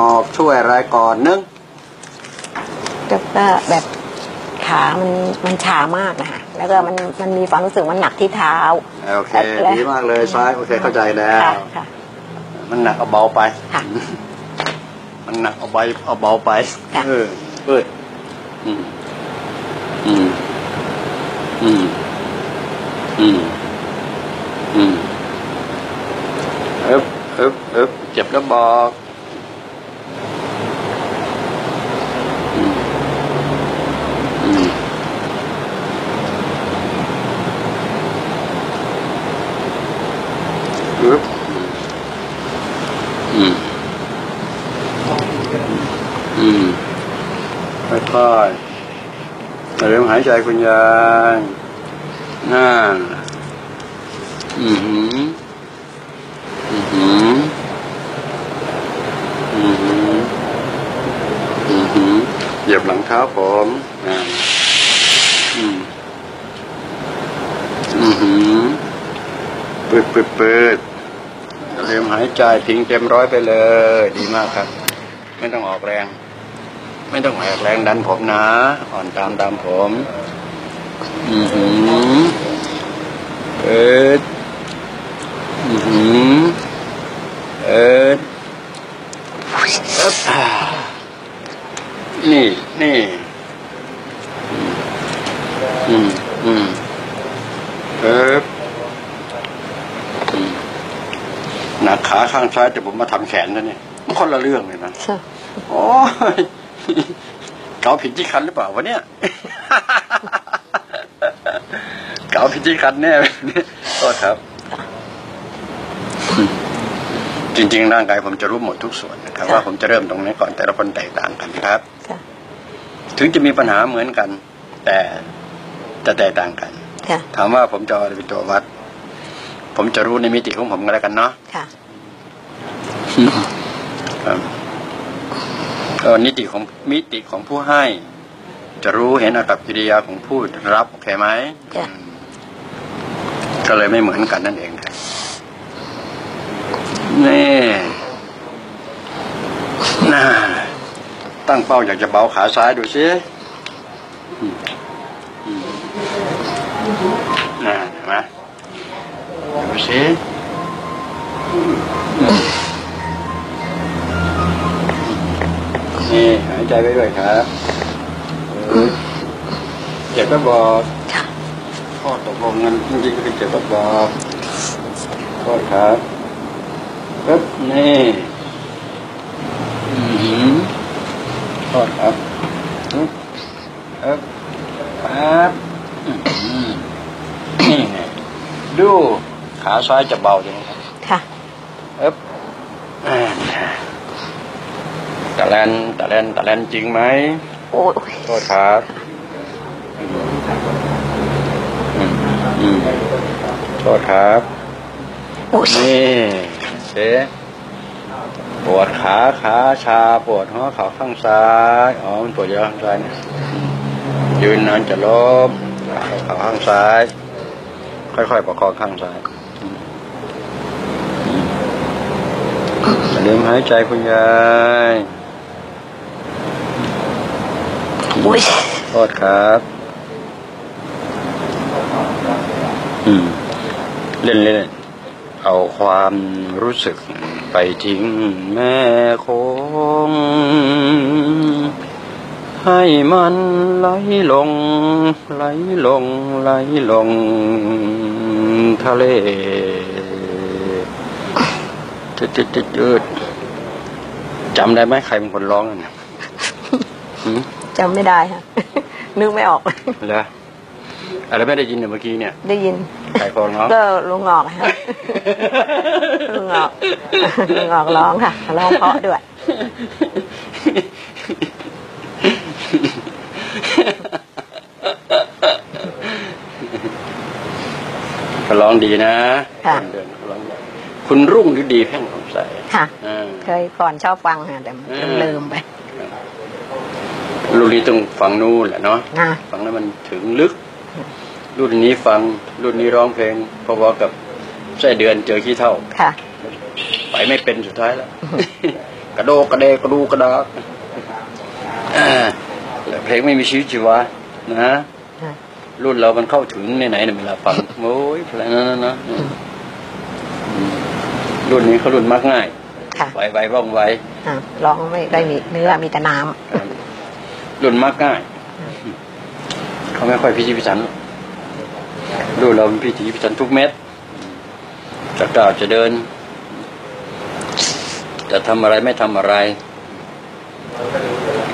ออกช่วยอะไรก่อนนึงก็ก็แบบขามันมันชามากนะคะแล้วก็มันมันมีความรู้สึกมันหนักที่เท้าโอเคแล้วดีมากเลยซ้ายโอเคเข้าใจแล้วค่ะค่ะมันหนักเอาเบาไปค่ะมันหนักเอาใบเอาเบาไปค่ะเออเอ้ยอืมอืมอืมอืมอืมเอ๊บเอ๊บเอ๊บเจ็บแล้วบอก อืม อืม อึ๊บอืม อืมค่อย เริ่มหายใจคุณยายน่าอือหือ อือหือ อือหือ อือหือ เหยียบหลังเท้าผมอ่าอืมอือหือปืดเปืดเปืดเริ่มหายใจทิ้งเต็มร้อยไปเลย ดีมากครับ ไม่ต้องออกแรง ไม่ต้องออกแรงดันผมนะ อ่อนตามตามผม อือหือเอิดอือหือเอิดอึ๊บอ่านี่ นี่ อืมอืมเอิบอืมหนักขาข้างซ้ายแต่ผมมาทำแขนนะเนี่ยมันคนละเรื่องเลยนะค่ะโอ้ย เกาผิดที่คันหรือเปล่าวะเนี่ยเกาผิดที่คันแน่โทษครับ จริง ๆ ร่างกายผมจะรู้หมดทุกส่วนนะครับ ว่าผมจะเริ่มตรงไหนก่อนแต่ละคนแตกต่างกันครับค่ะถึงจะมีปัญหาเหมือนกัน แต่จะแตกต่างกันค่ะถามว่าผมจะเอาอะไรเป็นตัววัด ผมจะรู้ในมิติของผมก็แล้วกันเนาะ ค่ะครับ ก็นิติของมิติของผู้ให้ จะรู้เห็นอากับกิริยาของผู้รับโอเคไหมจ้ะอืมก็เลยไม่เหมือนกันนั่นเองครับนี่น่าตั้งเป้าอยากจะเบาขาซ้ายดูสิอืมอืมน่าเห็นไหมดูสิ นี่หายใจไปด้วยครับเออเจ็บก็บอกค่ะข้อตกลงกันจริงๆก็คือเจ็บก็บอกโทษครับปึ๊บนี่อือหือโทษครับปึ๊บปึ๊บปั๊บอื้อหือนี่ไงดูขาซ้ายจะเบาจังครับค่ะเอ๊บอ่าตะ แลนตะแลนตะแลนจริงไหมโอ้ยโทษครับอืมอืมอืมโทษครับโอ้ยนี่เจ๊ปวดขาขาชาปวดหัวเข่าข้างซ้ายอ๋อมันปวดเยอะข้างซ้ายเนี่ยยืนนานจะล้มเข่าข้างซ้าย ค่อยๆประคองข้างซ้ายอืมอย่าลืมหายใจคุณยาย โอ้ยโทษครับ อืม เล่นเล่นๆเอาความรู้สึกไปทิ้งแม่คง ให้มันไหลลง ไหลลง ไหลลง ทะเลจืดจืดจืดจืดจำได้ไหมใครเป็นคนร้องนั่นน่ะหืม จำไม่ได้ค่ะ นึกไม่ออก เหรออะไรไม่ได้ยินเนี่ยเมื่อกี้เนี่ย ได้ยินใครฟ้องร้องก็ลุงงอกค่ะลุงงอกลุงงอกร้องค่ะร้องเพราะด้วย ก็ร้องดีนะค่ะเดินเขาร้องดีคุณรุ่งฤดีแพ่งของใสค่ะอ่าเคยก่อนชอบฟังค่ะแต่อืมลืมไป รุ่นนี้ต้องฟังนู่นแหละเนาะนะฟังแล้วมันถึงลึก รุ่นนี้ฟังรุ่นนี้ร้องเพลงพอๆกับไส้เดือนเจอขี้เท่าค่ะไปไม่เป็นสุดท้ายแล้วไประโดกกระเดกกระดูกระดากอ่าเพลงไม่มีชีวิตชีวานะค่ะรุ่นเรามันเข้าถึงในไหนๆเนี่ยเวลาฟังโอ้ยเพลงนั้นนะนะอืมรุ่นนี้เขารุ่นมักง่ายค่ะไวไวว่องไวอะร้องไม่ได้มีเนื้อมีแต่น้ รุ่นมักง่ายเขาไม่ค่อยพิจิตพิสันหรอกรุ่นเราพิจิตพิสันทุกเม็ดจะกล่าวจะเดิน จะทำอะไรไม่ทำอะไร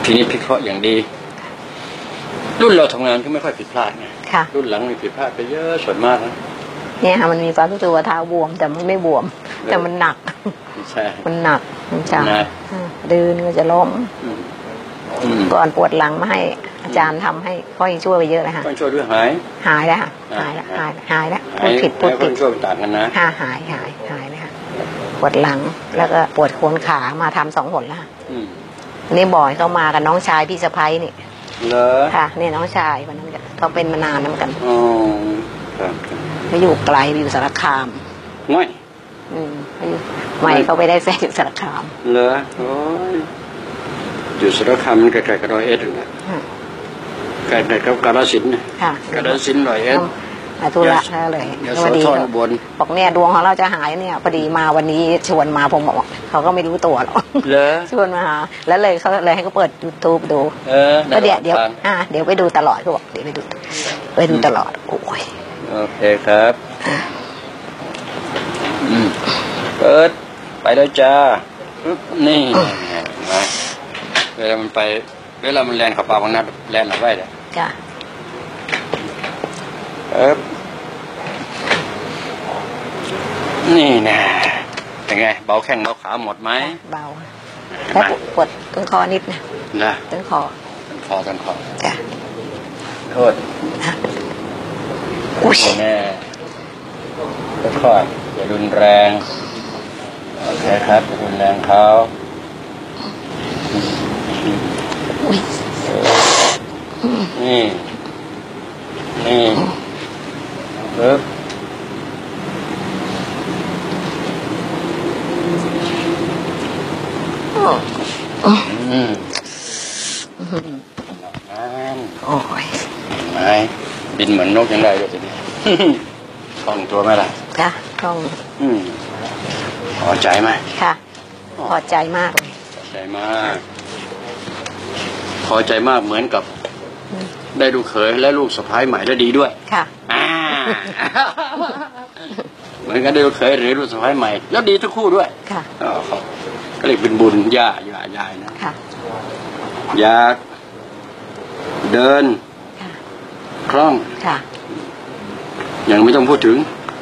พินิจพิเคราะห์อย่างดี รุ่นเราทำงานก็ไม่ค่อยผิดพลาดไงำค่ะรุ่นหลังมีผิดพลาดไปเยอะส่วนมากนะเนี่ยค่ะมันมีความรู้สึกว่าเท้าบวม แต่มันไม่บวม แต่มันหนักใช่มันหนักมันจะหนักอะเดินก็จะล้มอืมอืม ก่อนปวดหลังมาให้อาจารย์ทำให้ก็ยังช่วยไปเยอะเลยค่ะต้องช่วยด้วยหาย หายแล้วค่ะอะหายแล้วหายหายแล้วหาพูยดผิดพูดแล้วผิก็ดช่วยต่างกันนะหายหายหายหายเลยค่ะปวดหลังแล้วก็ปวดโคนขามาทำสองหนแล้วค่ะอืมนี่บ่อยเขามากับน้องชายพี่สะพ้ยนี่เหรอค่ะเนี่ยน้องชายวันนั้นก็เขาเป็นมานานแล้วเหมือนกันอ๋อครับครับเขาอยู่ไกลไปอยู่สารคามง่อยอืมเขาอยู่ไม่เขาไปได้แฟนอยู่สารคามเหรอโอ้ย อยู่สารคามมันใกล้ๆกับร้อยเอ็ดนะค่ะใกล้ๆกับกาฬสินธุ์นะค่ะกาฬสินธุ์ร้อยเอ็ดมาธุระเขาเลยเดี๋ยวพสอดีทเขาอุบลบอกเนี่ยดวงของเราจะหายเนี่ยพอดีมาวันนี้ชวนมาผมบอกเขาก็ไม่รู้ตัวหรอกเหรอชวนมาหาแล้วเลยเขาเลยให้เขาเปิดยูทูบดูเออก็เดี๋ยวเดี๋ยวฟังอ่าเดี๋ยวไปดูตลอดเขาบอกเดี๋ยวไปดูไปดูตลอดโอ้ยโอเคครับอืมเปิดไปเลยจ้าปึ๊บนี่นะ เวลามันไป เวลามันแลนเขับปากมันนัดแลนหลับไว้เลยจ้ะเอ๊บนี่นะเป็นไง เบาแข้งเบาขาหมดไหมเบาแค่ปวดต้นคอนิดนะนะต้นคอต้นคอต้นคอจ้ะโทษอุ้ยแม่ค่อยๆอย่ารุนแรงโอเคครับอย่ารุนแรงเขา อุ้ย นี่ นี่ปึ๊บอืมนั่นโอ้ยไม้บินเหมือนนกยังได้ด้วยทีนี้คล่องตัวไหมล่ะ ค่ะต้อง อืมพอใจไหมค่ะ พอใจมากเลยพอใจมาก พอใจมากเหมือนกับ ได้ลูกเขยและลูกสะพ้ายใหม่และดีด้วย ค่ะ อ่า เหมือนกันได้ลูกเขยหรือลูกสะพ้ายใหม่ แล้วดีทั้งคู่ด้วยค่ะอ๋อครับก็เรียกเป็นบุญย่าย่ายายนะค่ะ อยากเดินค่ะคล่องค่ะอย่างไม่ต้องพูดถึง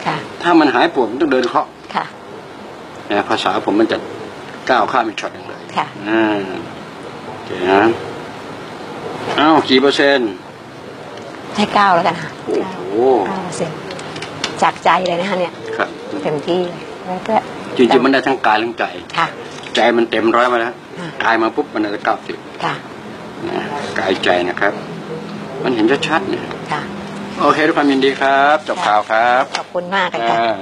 ค่ะ ถ้ามันหายปวดมันต้องเดินเคาะค่ะ นะภาษาผมมันจะก้าวข้ามอีกช็อตหนึ่งเลยค่ะ อ่าโอเคนะเอ้ากี่เปอร์เซ็นต์ให้เก้าแล้วกันค่ะโอ้โหเก้าเปอร์เซ็นต์จากใจเลยนะคะเนี่ยครับเต็มที่เลยแล้วก็จริงๆมันได้ทั้งกายและใจค่ะ ใจมันเต็มร้อยมาแล้วอะกายมาปุ๊บมันจะเก้าสิบค่ะนะกายใจนะครับ มันเห็นชัดๆเนี่ยค่ะโอเคด้วยความยินดีครับ จบข่าวครับ ขอบคุณมากเลยค่ะอ่า